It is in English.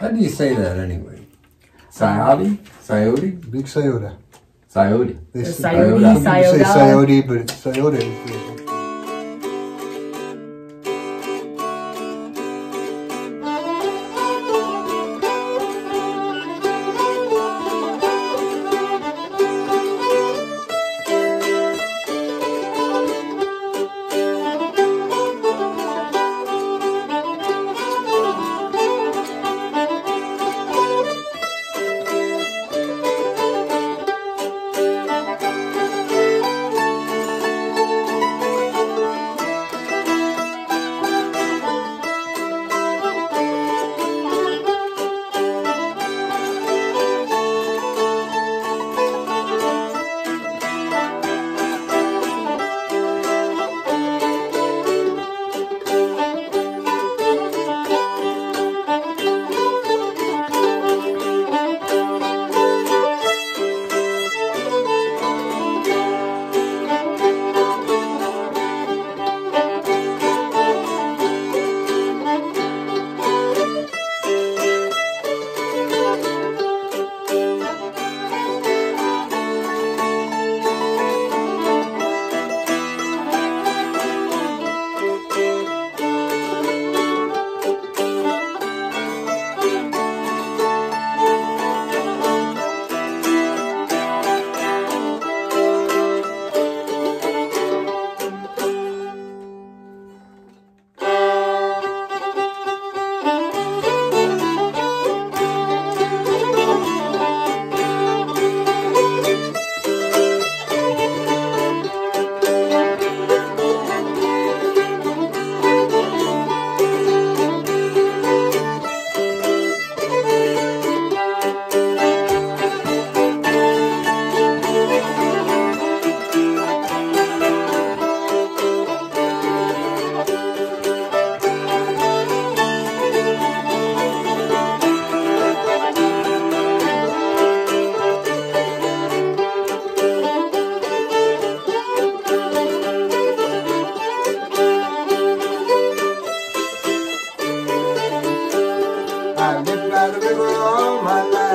How do you say that anyway? Sayadi? Sayodi? Big Sciota. Sayodi. Sayodi, say Sayodi, but it's is. I've been by the river all my life.